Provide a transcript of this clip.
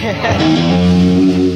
É.